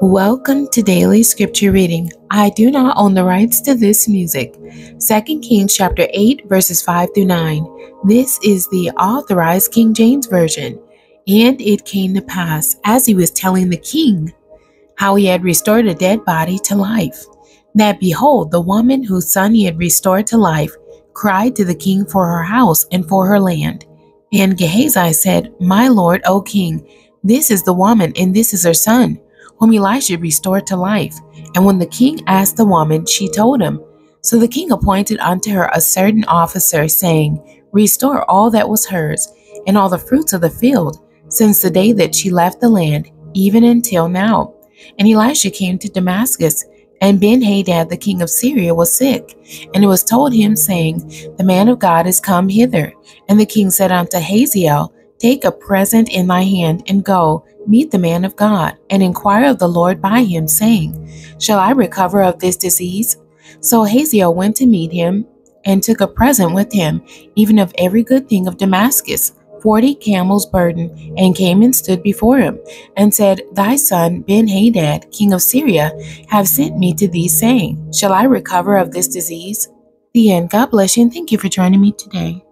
Welcome to Daily Scripture Reading. I do not own the rights to this music. 2 Kings chapter 8 verses 5 through 9. This is the authorized King James Version. And it came to pass, as he was telling the king how he had restored a dead body to life, that behold, the woman whose son he had restored to life cried to the king for her house and for her land. And Gehazi said, My lord, O king, this is the woman, and this is her son whom Elisha restored to life. And when the king asked the woman, she told him. So the king appointed unto her a certain officer, saying, Restore all that was hers, and all the fruits of the field, since the day that she left the land, even until now. And Elisha came to Damascus, and Benhadad the king of Syria was sick. And it was told him, saying, The man of God is come hither. And the king said unto Hazael, Take a present in thy hand, and go, meet the man of God, and inquire of the Lord by him, saying, Shall I recover of this disease? So Hazael went to meet him, and took a present with him, even of every good thing of Damascus, forty camels burden, and came and stood before him, and said, Thy son Ben-Hadad, king of Syria, have sent me to thee, saying, Shall I recover of this disease? The end. God bless you, and thank you for joining me today.